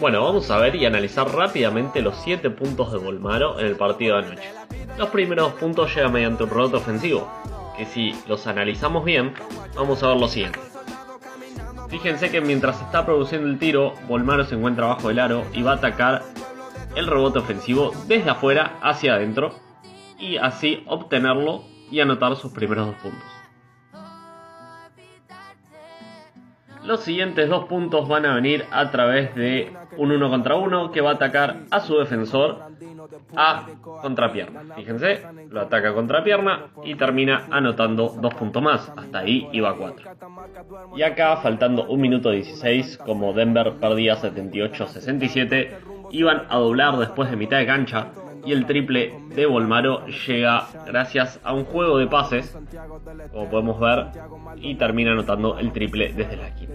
Bueno, vamos a ver y analizar rápidamente los 7 puntos de Volmaro en el partido de anoche. Los primeros puntos llegan mediante un rebote ofensivo, que si los analizamos bien, vamos a ver lo siguiente. Fíjense que mientras está produciendo el tiro, Volmaro se encuentra bajo el aro y va a atacar el rebote ofensivo desde afuera hacia adentro y así obtenerlo y anotar sus primeros dos puntos. Los siguientes dos puntos van a venir a través de un uno contra uno que va a atacar a su defensor a contrapierna. Fíjense, lo ataca contrapierna y termina anotando dos puntos más. Hasta ahí iba 4. Y acá, faltando un minuto 16, como Denver perdía 78-67, iban a doblar después de mitad de cancha y el triple de Volmaro llega gracias a un juego de pases, como podemos ver, y termina anotando el triple desde la esquina.